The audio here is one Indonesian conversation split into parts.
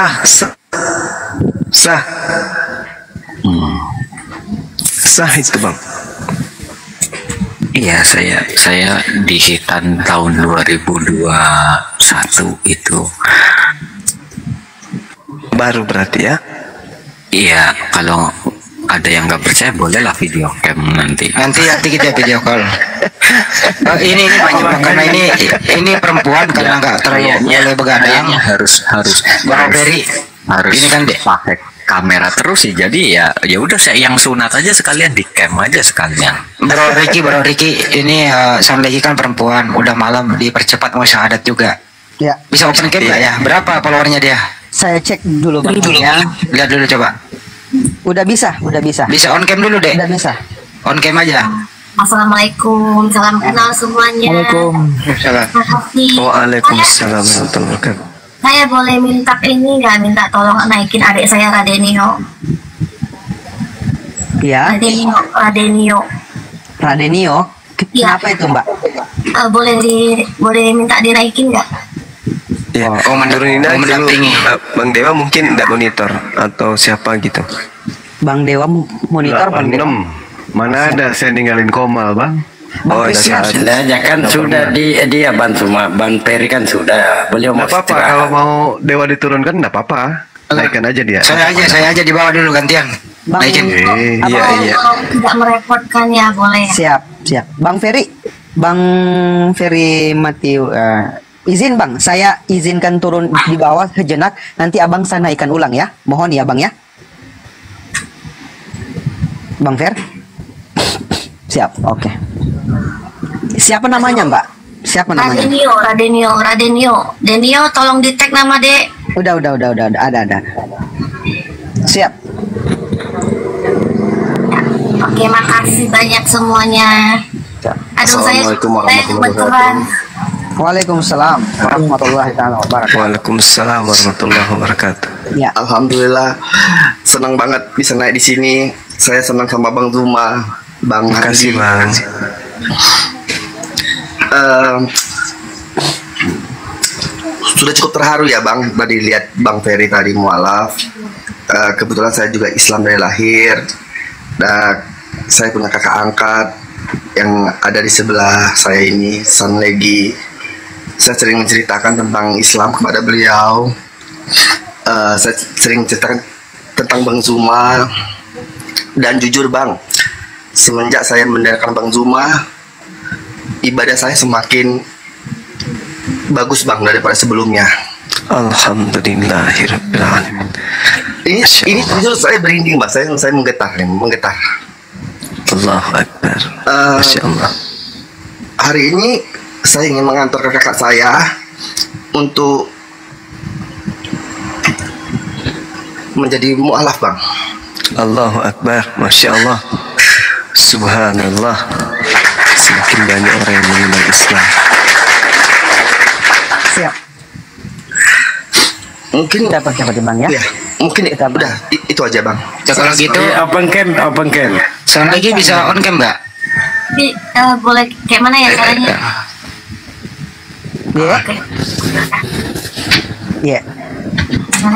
Sah, sah. Sah. Sah itu bang. Iya, saya saya di hitan tahun 2021 itu. Baru berarti ya? Iya, kalau ada yang nggak percaya bolehlah video cam nanti. Nanti nanti kita video call. Oh, ini ini banyak Bang, karena ini ini perempuan karena nggak terlalu boleh begadang. harus harus Bang harus, ini kan pakai kamera terus sih. Jadi ya ya udah saya yang sunat aja sekalian di cam aja sekalian. Bro Ricky, Bro Ricky, ini uh, San lagi kan perempuan, udah malam dipercepat mau syahadat juga. Ya, Bisa open cam nggak ya? Berapa followernya dia? saya cek dulu Bang ya. Lihat dulu coba. Udah bisa, udah bisa. Bisa on cam dulu deh. Udah bisa. On cam aja. Assalamualaikum, salam kenal semuanya. Kasih. Waalaikumsalam warahmatullahi wabarakatuh. Saya boleh minta ini nggak? Minta tolong naikin adik saya Radenio. Ya, Radenio, Radenio. Radenio. Iya. Kenapa itu Mbak? Eh, boleh di boleh minta dinaikin nggak? Ya. Oh, oh, mendampingi. Uh, Bang Dewa mungkin tidak monitor atau siapa gitu. Bang Dewa monitor Bang Dewa. 86 mana ada saya ninggalin komal bang Oh. Sebenarnya kan sudah di dia ban semua ban peri kan sudah beliau mau nggak apa-apa kalau mau dewa diturunkan nggak apa-apa naikkan aja dia Saya aja, saya aja di bawah dulu gantian. Bang, Naikin. Eh, iya iya. kalau tidak merepotkan ya boleh. Siap, siap. Bang Ferry, Bang Ferry Matiu, eh, izin Bang, saya izinkan turun di bawah sejenak. Nanti Abang saya naikkan ulang ya. Mohon ya Bang ya. Bang Fer, siap, oke. Siapa namanya Mbak? Siapa namanya? Radenio, Radenio, Radenio, Denio, tolong di tag nama dek. Udah, udah, udah, udah, udah, ada, ada. Siap. Oke, makasih banyak semuanya. Aduh, saya, Assalamualaikum saya warahmatullahi kebetulan Waalaikumsalam warahmatullahi taala wabarakatuh. Waalaikumsalam warahmatullahi wabarakatuh. Ya, Alhamdulillah senang banget bisa naik di sini. Saya senang sama Bang Zuma, Bang Makasih Handi. bang. Ehm, sudah cukup terharu ya Bang tadi lihat Bang Ferry tadi mualaf. Eh, kebetulan saya juga Islam dari lahir. Dan saya punya kakak angkat yang ada di sebelah saya ini, San Legi. Saya sering menceritakan tentang Islam kepada beliau. Eh, saya sering menceritakan tentang Bang Zuma. Dan jujur Bang, semenjak saya mendengarkan Bang Zuma, ibadah saya semakin bagus bang daripada sebelumnya. Alhamdulillahirobbilalamin. Ini ini jujur saya berinding mbak, saya saya menggetar, nih, menggetar. Akbar. Eh, Masya Allah. Hari ini saya ingin mengantarkan kakak saya untuk menjadi mualaf bang. Allahu Akbar. Masya Allah. Subhanallah. Semakin banyak orang yang mengenal Islam. siap. Mungkin Kita persiapan Bang ya. ya, mungkin Kita- udah itu aja bang. Ya, kalau gitu, Iya, open cam, open cam. San lagi bisa on cam nggak? Tapi, eh, boleh kayak mana ya caranya? Iya, Oke, iya.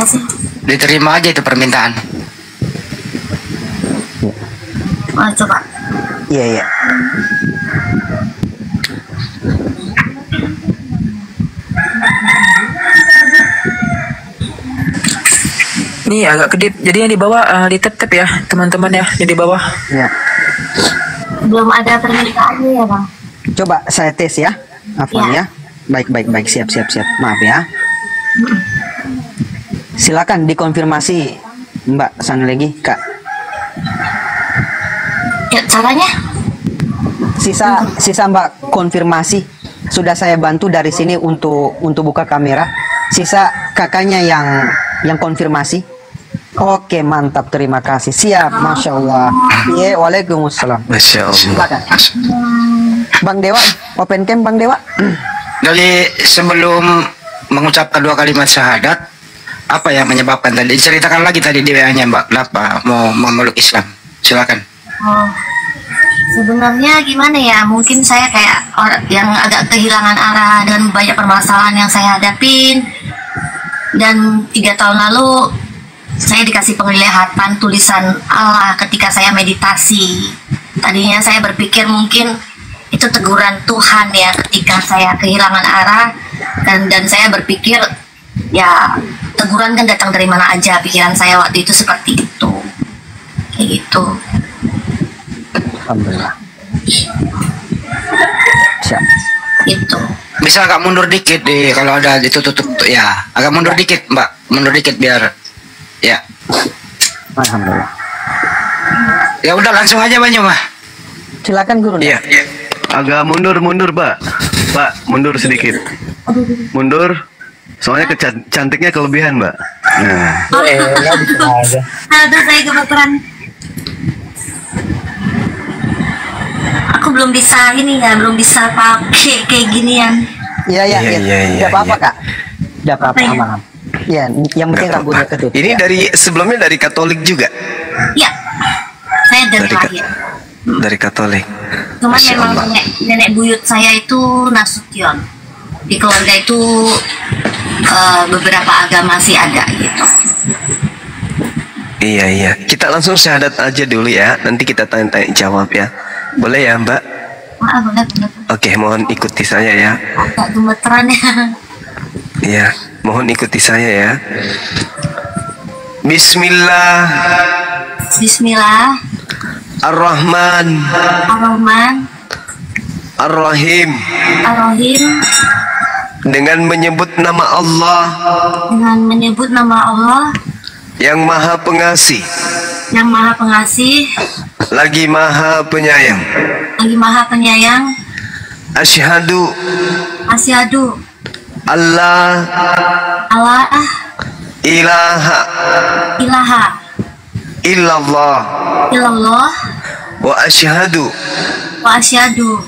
sih? Diterima aja itu permintaan. Oh, coba. Iya, iya. Ini agak kedip. Jadi yang di bawah eh, di tap ya, teman-teman ya, yang di bawah. Iya. Belum ada permintaannya ya bang. Coba saya tes ya. Afwan ya. Baik, baik, baik. Siap, siap, siap. Maaf ya. Silakan dikonfirmasi Mbak Sanlegi, Kak. Ya, caranya? Sisa sisa Mbak konfirmasi sudah saya bantu dari sini untuk untuk buka kamera. Sisa kakaknya yang yang konfirmasi. Oke, mantap. Terima kasih. Siap, Masya Allah. Iya, Waalaikumsalam. Masya Allah. Silakan. Bang Dewa, open cam Bang Dewa. Dari sebelum mengucapkan dua kalimat syahadat, apa yang menyebabkan tadi? Ceritakan lagi tadi di WA-nya Mbak, kenapa mau memeluk Islam? Silakan. Oh, sebenarnya gimana ya? Mungkin saya kayak orang yang agak kehilangan arah dan banyak permasalahan yang saya hadapin. dan tiga tahun lalu saya dikasih penglihatan tulisan Allah ketika saya meditasi. Tadinya saya berpikir mungkin itu teguran Tuhan ya ketika saya kehilangan arah dan dan saya berpikir ya teguran kan datang dari mana aja pikiran saya waktu itu seperti itu kayak gitu Alhamdulillah. Siap. gitu Bisa agak mundur dikit deh kalau ada ditutup ya. Agak mundur dikit, Mbak. Mundur dikit biar ya. Alhamdulillah. Ya udah langsung aja Banyu mah. Silakan guru. Iya. Agak mundur, mundur, Pak. Pak, mundur sedikit. Mundur. Soalnya kecan- cantiknya kelebihan, Mbak. Nah, aduh saya gemeteran belum bisa ini ya belum bisa pakai kayak ginian Iya, iya, Iya, iya. iya, iya, Tidak apa-apa, iya. Kak. Tidak apa-apa, Apa ya? aman. Iya, yang penting Nggak rambutnya ketutup. Ini ya. dari sebelumnya dari Katolik juga. ya saya dari Dari lahir Dari Katolik. cuman Masya memang Allah. nenek, nenek buyut saya itu Nasution di keluarga itu eh, beberapa agama sih ada gitu Iya iya. Kita langsung syahadat aja dulu ya. Nanti kita tanya-tanya jawab ya. Boleh ya Mbak? ah boleh boleh Oke, mohon ikuti saya ya. agak gemeteran ya. Iya, mohon ikuti saya ya. Bismillah. Bismillah. Ar-Rahman. Ar-Rahman. Ar-Rahim. Ar-Rahim. Dengan menyebut nama Allah. Dengan menyebut nama Allah yang Maha Pengasih. Yang Maha Pengasih. Lagi Maha Penyayang. lagi Maha Penyayang. Asyhadu. Asyhadu. Allah Allah ilaha ilaha illallah. illallah. Wa asyhadu wa asyhadu.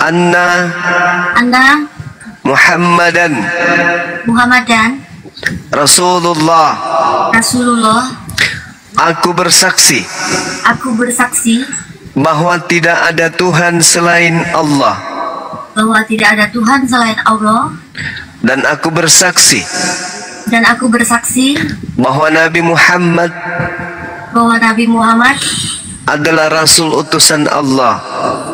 anna anna Muhammadan Muhammadan Rasulullah. Rasulullah Aku bersaksi aku bersaksi bahwa tidak ada Tuhan selain Allah bahwa tidak ada Tuhan selain Allah dan aku bersaksi dan aku bersaksi bahwa Nabi Muhammad bahwa Nabi Muhammad adalah rasul utusan Allah.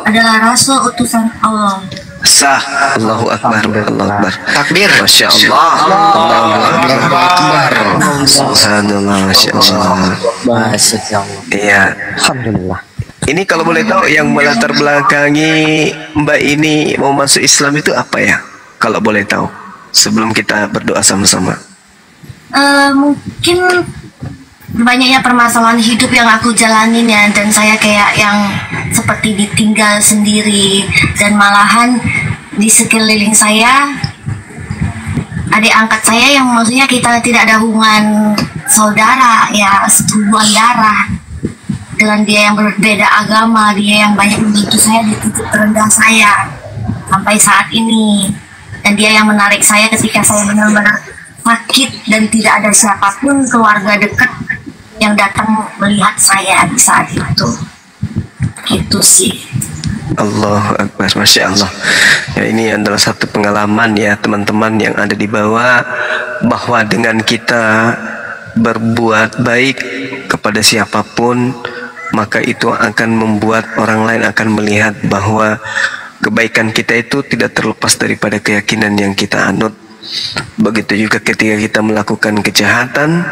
adalah Rasul utusan Allah Sah. Allahu Akbar. Allahu Akbar. Takbir. Masya Allah. Allahu Akbar. Subhanallah. Masya Allah. Iya. Alhamdulillah. Ini kalau boleh tahu yang melatar belakangi Mbak ini mau masuk Islam itu apa ya? Kalau boleh tahu. Sebelum kita berdoa sama-sama. Eh, mungkin banyaknya permasalahan hidup yang aku jalanin ya dan saya kayak yang seperti ditinggal sendiri dan malahan di sekeliling saya adik angkat saya yang maksudnya kita tidak ada hubungan saudara ya hubungan darah dengan dia yang berbeda agama dia yang banyak membantu saya di titik terendah saya sampai saat ini. Dan dia yang menarik saya ketika saya benar-benar sakit dan tidak ada siapa pun keluarga dekat yang datang melihat saya di saat itu. Gitu sih. Allahu Akbar, Masya Allah. Ya, Ini adalah satu pengalaman ya teman-teman yang ada di bawah Bahwa dengan kita berbuat baik kepada siapa pun Maka itu akan membuat orang lain akan melihat bahwa Kebaikan kita itu tidak terlepas daripada keyakinan yang kita anut. Begitu juga ketika kita melakukan kejahatan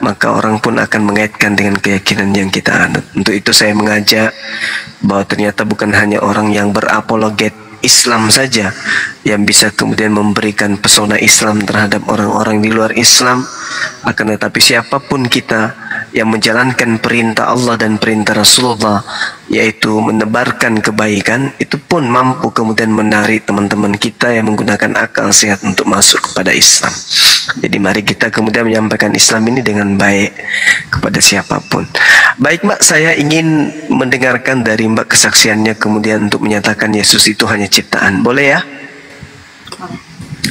maka orang pun akan mengaitkan dengan keyakinan yang kita anut. Untuk itu saya mengajak bahwa ternyata bukan hanya orang yang berapologet Islam saja yang bisa kemudian memberikan pesona Islam terhadap orang-orang di luar Islam akan tetapi siapa pun kita yang menjalankan perintah Allah dan perintah Rasulullah yaitu menebarkan kebaikan itu pun mampu kemudian menarik teman-teman kita yang menggunakan akal sehat untuk masuk kepada Islam. Jadi mari kita kemudian menyampaikan Islam ini dengan baik kepada siapa pun. Baik Mbak, saya ingin mendengarkan dari Mbak kesaksiannya kemudian untuk menyatakan Yesus itu hanya ciptaan. Boleh ya?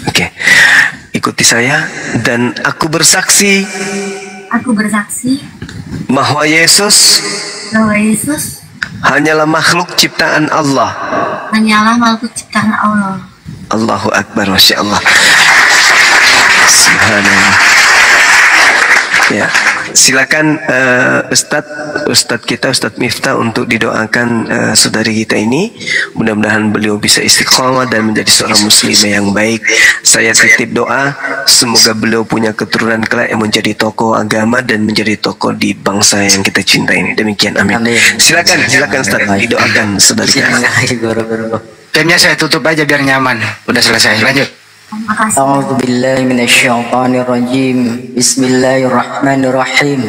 Oke. Ikuti saya dan aku bersaksi aku bersaksi bahwa Yesus bahwa Yesus hanyalah makhluk ciptaan Allah. hanyalah makhluk ciptaan Allah Allahu Akbar, Masya Allah. Subhanallah. Ya, silakan eh, Ustadz, Ustadz kita Ustadz Miftah untuk didoakan eh, saudari kita ini. Mudah-mudahan beliau bisa istiqomah dan menjadi seorang muslimah yang baik. Saya titip doa semoga beliau punya keturunan kelak yang menjadi tokoh agama dan menjadi tokoh di bangsa yang kita cintai ini. Demikian, amin. Silakan, silakan Ustadz didoakan saudari kita. Timnya saya tutup aja biar nyaman. Udah selesai. Lanjut. أعوذ بالله من الشيطان الرجيم. بسم الله الرحمن الرحيم.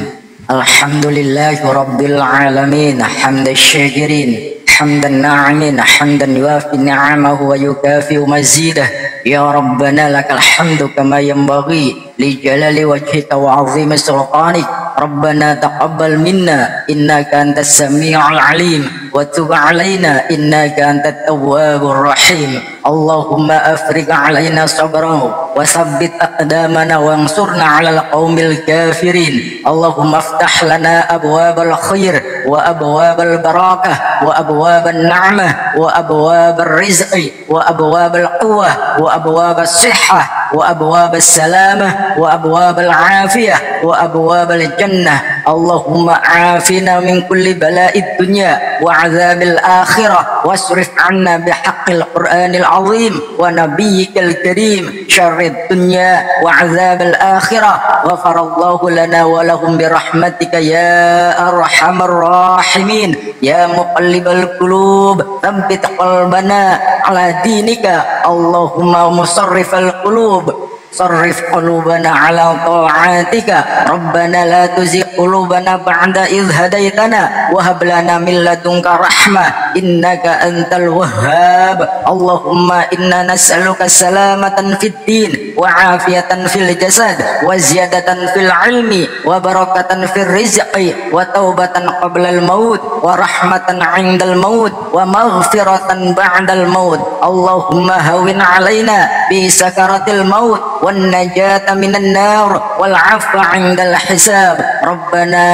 الحمد لله رب العالمين حمد الشاكرين حمد الناعمين حمدا يوافي نعمه ويكافئ مزيده. يا ربنا لك الحمد كما ينبغي لجلال وجهك وعظيم سلطانك. ربنا تقبل منا إنك أنت السميع العليم. وتب علينا إنك أنت التواب الرحيم. اللهم أفرغ علينا صبرا وثبت أقدامنا وانصرنا على القوم الكافرين. اللهم افتح لنا أبواب الخير وأبواب البركة وأبواب النعمة وأبواب الرزق وأبواب القوة وأبواب الصحة وأبواب السلامة وأبواب العافية وأبواب الجنة. اللهم عافنا من كل بلاء الدنيا وعذاب الآخرة واصرف عنا بحق القرآن العظيم ونبيك الكريم شر الدنيا وعذاب الآخرة. غفر الله لنا ولهم برحمتك يا أرحم الراحمين. يا مقلب القلوب ثبت قلبنا على دينك. اللهم مصرف القلوب. صرف قلوبنا على طاعاتك ربنا لا تزغ قلوبنا بعد إذ هديتنا وهب لنا من لدنك رحمة إنك أنت الوهاب اللهم إنا نسألك سلامة في الدين وعافية في الجسد وزيادة في العلم وبركة في الرزق وتوبة قبل الموت ورحمة عند الموت ومغفرة بعد الموت اللهم هون علينا بسكرة الموت والنجاة من النار والعفو عند الحساب. ربنا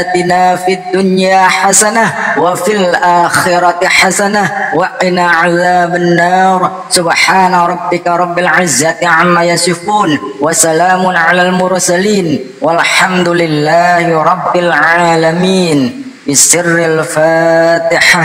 آتنا في الدنيا حسنة وفي الآخرة حسنة وقنا عذاب النار. سبحان ربك رب العزة عما يصفون وسلام على المرسلين والحمد لله رب العالمين. بسر الفاتحة.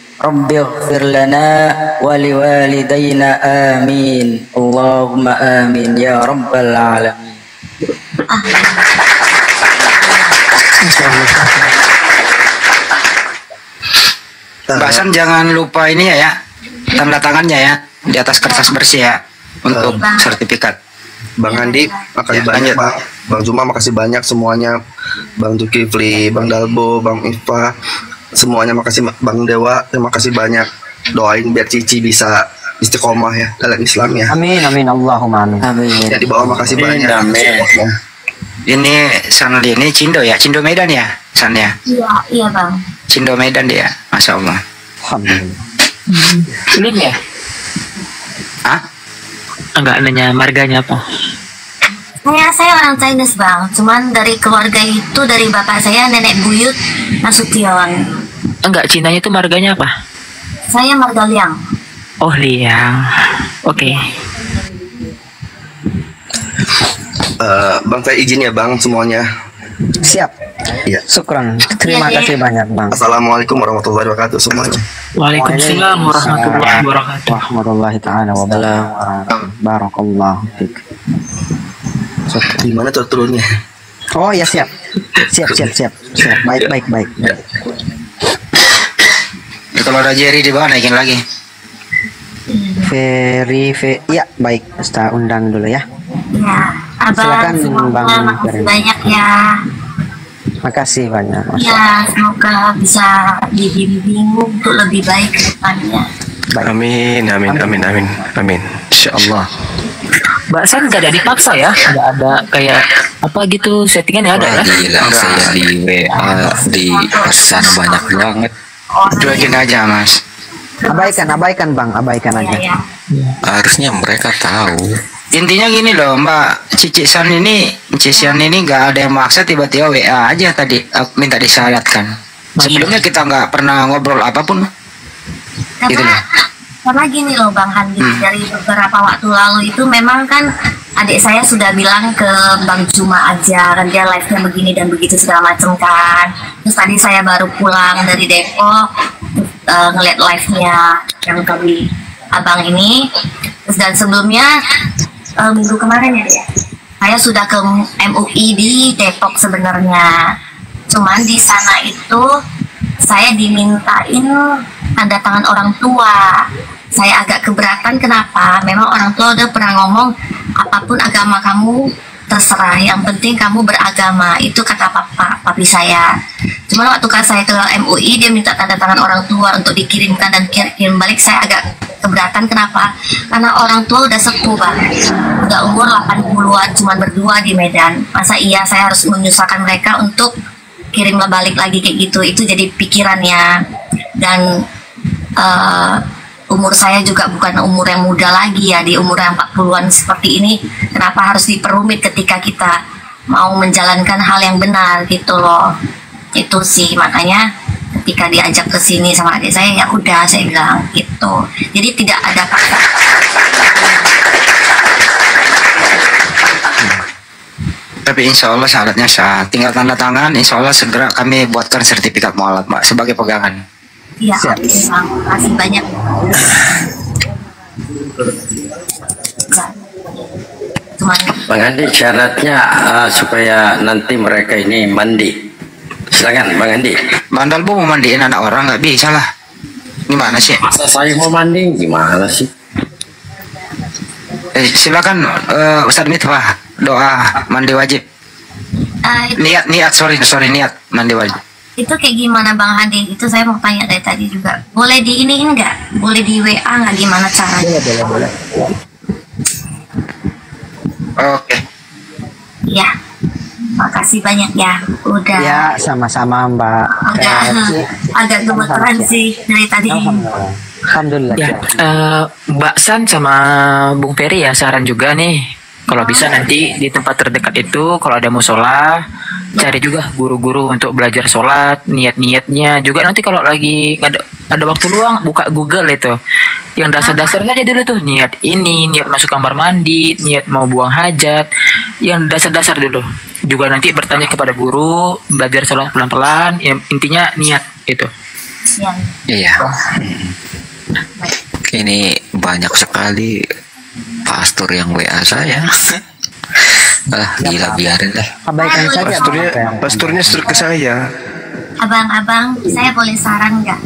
رب اغفر لنا ولوالدينا آمين اللهم آمين يا رب العالمين Mbak San jangan lupa ini ya, ya tanda tangannya ya di atas kertas bersih ya untuk sertifikat. Bang Andi, makasih Ya, banyak lanjut. Bang. Bang Zuma makasih banyak semuanya. Bang Zulkifli, Bang Dalbo, Bang Iva, semuanya makasih Bang Dewa, terima kasih banyak. Doain biar Cici bisa istiqomah ya dalam Islam ya. Amin, amin, Allahumma amin. Amin. Ya di bawah makasih banyak. Semuanya. Ini Sanli ini Cindo ya, Cindo Medan ya, San ya. Iya, iya bang. Cindo Medan dia, masya Allah. Alhamdulillah. Sulit ya? Ah, Enggak nanya marganya apa? Saya saya orang Chinese bang, cuman dari keluarga itu dari bapak saya nenek buyut Nasution. Enggak, cintanya itu marganya apa? Saya marga Liang. Oh, liang. Oke. Eh, bang saya izin ya Bang semuanya. Siap. Iya. Syukran. Terima iya. kasih banyak, Bang. Assalamualaikum warahmatullahi wabarakatuh semuanya. Waalaikumsalam warahmatullahi wabarakatuh. Warahmatullahi taala wabarakatuh. Barakallahu fik. Gimana tuh turunnya? Oh ya siap. Siap, siap, siap. Siap. Baik, baik, baik. kalau ada Jerry di bawah naikin lagi. Ferry, Fe, ya baik. Kita undang dulu ya. Ya, abang Silakan, semoga Bang makasih Ferry. banyak ya. Makasih banyak. Ya, semoga bisa dibimbing untuk lebih baik ke depannya. Baik. Amin, amin, amin, amin, amin. Insya Allah. Mbak San nggak ada dipaksa ya? Nggak ada kayak apa gitu settingan ya ada ya? gila, saya di WA, di pesan banyak banget. Cuekin aja mas. Abaikan, abaikan bang, abaikan ya, aja. ya. Harusnya mereka tahu. Intinya gini loh Mbak Cici San ini Cici San ini nggak ada yang maksa tiba-tiba WA aja tadi aku minta disyaratkan. Sebelumnya kita nggak pernah ngobrol apa pun. Gitu loh. Karena gini loh Bang Handi dari beberapa waktu lalu itu memang kan adik saya sudah bilang ke Bang Juma aja kan dia live-nya begini dan begitu segala macam kan. Terus tadi saya baru pulang dari Depok eh, ngeliat live-nya yang kami abang ini. Terus dan sebelumnya eh, minggu kemarin ya dia. Saya sudah ke MUI di Depok sebenarnya. Cuman di sana itu saya dimintain tanda tangan orang tua. Saya agak keberatan kenapa? Memang orang tua udah pernah ngomong apa pun agama kamu terserah. Yang penting kamu beragama. Itu kata papa, papi saya. Cuman waktu kan saya ke MUI dia minta tanda tangan orang tua untuk dikirimkan dan kir- kirim balik saya agak keberatan kenapa? Karena orang tua udah sepuh banget. Udah umur 80-an cuman berdua di Medan. Masa iya saya harus menyusahkan mereka untuk kirim balik lagi kayak gitu itu jadi pikirannya dan eh, umur saya juga bukan umur yang muda lagi ya di umur yang 40-an seperti ini kenapa harus diperumit ketika kita mau menjalankan hal yang benar gitu loh itu sih makanya ketika diajak ke sini sama adik saya ya udah saya bilang gitu jadi tidak ada paksa Tapi insya Allah syaratnya sah. Tinggal tanda tangan. Insya Allah segera kami buatkan sertifikat mualaf Mbak sebagai pegangan. ya terima kasih banyak Bang Andi syaratnya eh, supaya nanti mereka ini mandi. Silakan Bang Andi. Bandal bu mau mandiin anak orang nggak bisa lah. Gimana sih? Masa saya mau mandi gimana sih? Eh, silakan eh, Ustadz Mitwah doa mandi wajib. itu- Niat niat sorry sorry niat mandi wajib. Itu kayak gimana Bang Hadi? Itu saya mau tanya dari tadi juga. Boleh di ini enggak? Boleh di WA nggak gimana caranya? Boleh, boleh. Oke. Ya. Makasih banyak ya. Udah. Ya, sama-sama Mbak. Agak Eh, agak gemeteran sih dari tadi. Alhamdulillah. Alhamdulillah. Ya, eh, Mbak San sama Bung Peri ya saran juga nih. Kalau bisa nanti di tempat terdekat itu kalau ada musola cari juga guru-guru untuk belajar sholat niat-niatnya. Juga nanti kalau lagi ada ada waktu luang buka Google itu. Yang dasar-dasarnya aja dulu tuh niat ini niat masuk kamar mandi niat mau buang hajat. Yang dasar-dasar dulu. Juga nanti bertanya kepada guru belajar sholat pelan-pelan yang intinya niat itu. Iya. Ini banyak sekali pastor yang WA saya. ah, gila biarin lah. Abaikan saja. Pasturnya, pasturnya suruh ke saya. abang-abang, saya boleh saran nggak?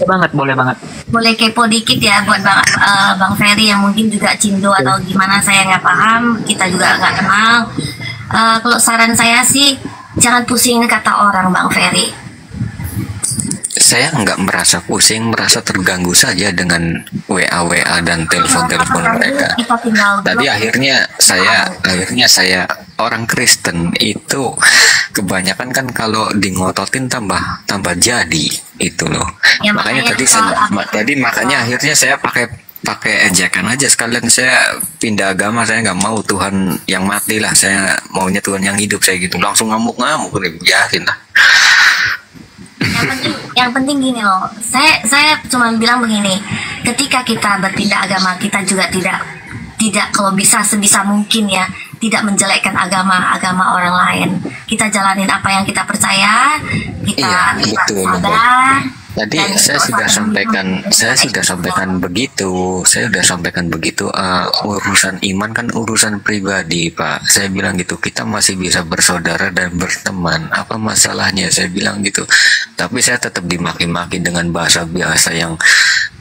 Boleh banget boleh banget Boleh kepo dikit ya buat bang eh, bang Ferry yang mungkin juga cindo atau gimana saya nggak paham, kita juga nggak kenal. Eh, kalau saran saya sih jangan pusing kata orang bang Ferry. Saya nggak merasa pusing, merasa terganggu saja dengan WA WA dan telepon telepon mereka. Tadi akhirnya saya akhirnya saya orang Kristen itu kebanyakan kan kalau di ngototin tambah tambah jadi itu loh. Ya, makanya makanya tadi saya, tadi makanya akhirnya saya pakai pakai ejekan aja. Sekalian saya pindah agama saya nggak mau Tuhan yang mati lah. Saya maunya Tuhan yang hidup saya gitu. Langsung ngamuk-ngamuk udah biarin lah yang penting yang penting gini loh. Saya saya cuma bilang begini ketika kita berpindah agama kita juga tidak tidak kalau bisa sebisa mungkin ya tidak menjelekkan agama agama orang lain. Kita jalanin apa yang kita percaya kita Iya, tetap betul, sabar Tadi saya sudah sampaikan, saya sudah sampaikan begitu, saya sudah sampaikan begitu. eh, urusan iman kan urusan pribadi, Pak. Saya bilang gitu, kita masih bisa bersaudara dan berteman. Apa masalahnya? Saya bilang gitu. Tapi saya tetap dimaki-maki dengan bahasa biasa yang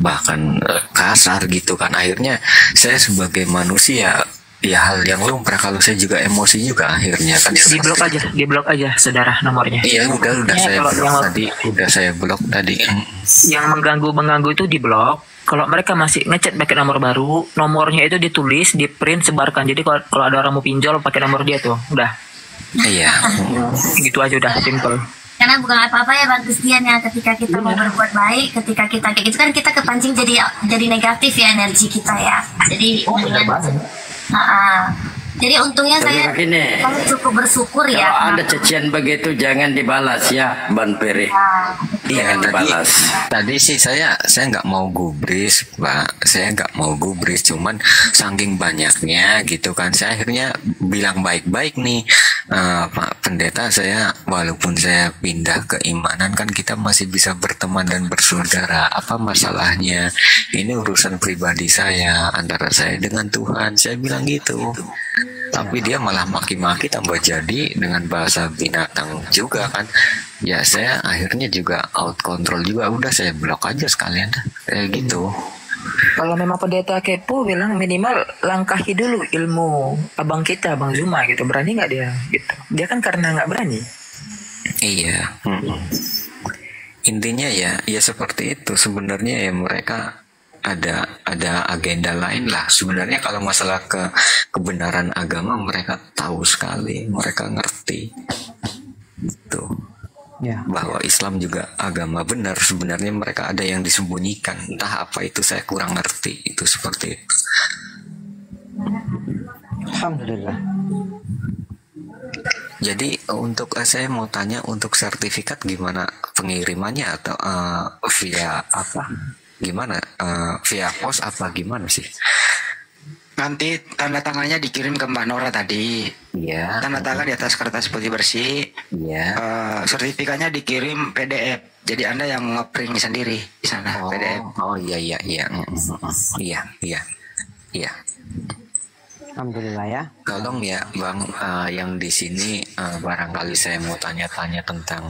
bahkan eh, kasar gitu kan. Akhirnya saya sebagai manusia ya hal yang lumrah kalau saya juga emosi juga akhirnya kan di blok aja di blok aja saudara nomornya. Iya udah udah Ya, saya blok yang- tadi, udah saya blok tadi. yang mengganggu mengganggu itu di blok. Kalau mereka masih ngechat pakai nomor baru nomornya itu ditulis di print sebarkan. Jadi kalau kalau ada orang mau pinjol pakai nomor dia tuh. Udah. Iya. gitu aja udah simple. Karena bukan apa-apa ya bang Christian ya. Ketika kita mau berbuat baik ketika kita kayak gitu kan kita kepancing jadi jadi negatif ya energi kita ya. Jadi Oh, mendingan- Ah, ah. Jadi untungnya Tapi saya begini. saya cukup bersyukur Kalau ya ada cacian begitu jangan dibalas ya, Ban Peri. Iya Jangan tadi, dibalas. tadi sih saya saya nggak mau gubris pak. Saya nggak mau gubris cuman saking banyaknya gitu kan. Saya akhirnya bilang baik-baik nih eh, pak pendeta. Saya walaupun saya pindah keimanan kan kita masih bisa berteman dan bersaudara. Apa masalahnya? Ini urusan pribadi saya antara saya dengan Tuhan. Saya bilang gitu tapi dia malah maki-maki tambah jadi dengan bahasa binatang juga kan ya saya akhirnya juga out control juga udah saya blok aja sekalian kayak gitu Kalau memang pendeta kepo bilang minimal langkahi dulu ilmu abang kita, Bang Zuma gitu. Berani nggak dia? Gitu. Dia kan karena nggak berani. iya mm-mm. intinya ya ya seperti itu sebenarnya ya mereka ada ada agenda lain lah. Sebenarnya kalau masalah ke kebenaran agama mereka tahu sekali mereka ngerti. Itu Ya. bahwa Islam juga agama benar. Sebenarnya mereka ada yang disembunyikan. Entah apa itu saya kurang ngerti itu seperti itu. Alhamdulillah. jadi untuk eh, saya mau tanya untuk sertifikat gimana pengirimannya? Atau eh, via apa gimana Eh, via pos apa gimana sih Nanti tanda tangannya dikirim ke Mbak Nora tadi. Iya. Tanda tangan di atas kertas putih bersih. Iya. Eh, sertifikatnya dikirim PDF. Jadi Anda yang ngeprint sendiri di sana oh, PDF. oh iya iya iya Mm, mm, mm. iya iya iya Alhamdulillah ya. Tolong ya Bang eh, yang di sini eh, barangkali saya mau tanya-tanya tentang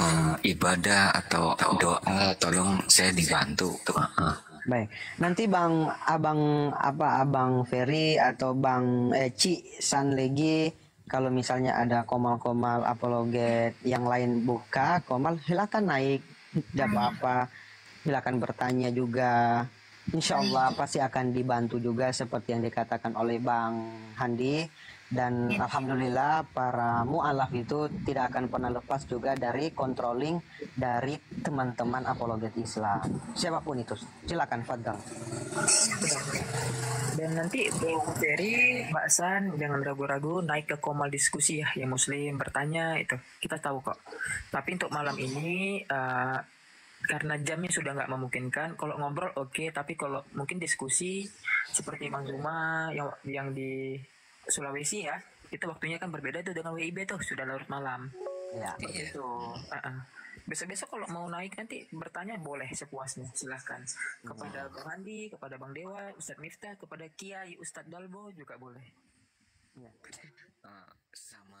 eh, ibadah atau doa tolong saya dibantu. Eh, Baik. Nanti Bang Abang apa Abang Ferry atau Bang eh, Ci Sanlegi kalau misalnya ada komal-komal apologet yang lain buka komal silakan naik tidak apa-apa silakan bertanya juga Insya Allah pasti akan dibantu juga seperti yang dikatakan oleh Bang Handi. Dan alhamdulillah para mualaf itu tidak akan pernah lepas juga dari controlling dari teman-teman apologet Islam. Siapa pun itu silakan Fadl. Dan nanti Bung Ferry, Mbak San, jangan ragu-ragu naik ke komal diskusi ya, yang Muslim bertanya itu. Kita tahu kok. Tapi untuk malam ini eh, karena jamnya sudah nggak memungkinkan, kalau ngobrol oke, tapi kalau mungkin diskusi seperti Bang Zuma yang yang di Sulawesi ya, itu waktunya kan berbeda tuh dengan WIB tuh sudah larut malam. ya Itu. Uh-uh. Besok-besok kalau mau naik nanti bertanya boleh sepuasnya silahkan kepada Bang Andi, kepada Bang Dewa, Ustadz Miftah, kepada Kiai Ustadz Dalbo juga boleh. eh, sama